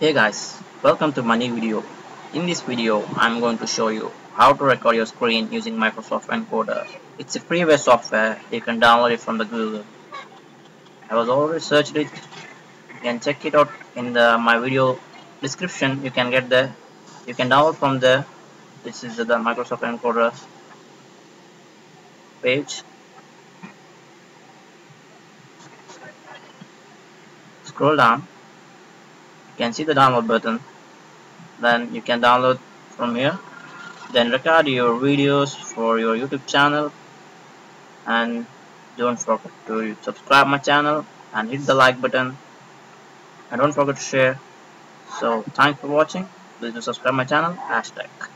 Hey guys, welcome to my new video. In this video, I'm going to show you how to record your screen using Microsoft Encoder. It's a freeware software, you can download it from the Google. I was already searched it, you can check it out in the my video description, you can get the, you can download from there. This is the Microsoft Encoder page. Scroll down can see the download button. Then you can download from here. Then record your videos for your youtube channel. And don't forget to subscribe my channel and hit the like button. And don't forget to share. So thanks for watching. Please do subscribe my channel. Hashtag